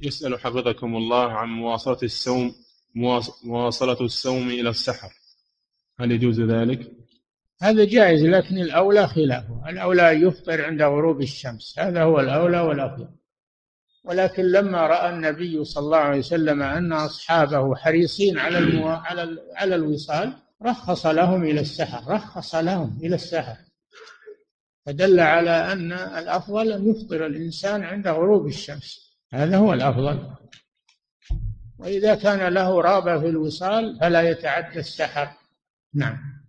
يسأل حفظكم الله عن مواصلة الصوم مواصلة الصوم إلى السحر. هل يجوز ذلك؟ هذا جائز لكن الأولى خلافه. الأولى يفطر عند غروب الشمس. هذا هو الأولى والأفضل ولكن لما رأى النبي صلى الله عليه وسلم أن أصحابه حريصين على المو... على على الوصال رخص لهم إلى السحر. رخص لهم إلى السحر. فدل على أن الأفضل أن يفطر الإنسان عند غروب الشمس. هذا هو الأفضل. وإذا كان له رغبة في الوصال فلا يتعدى السحر. نعم.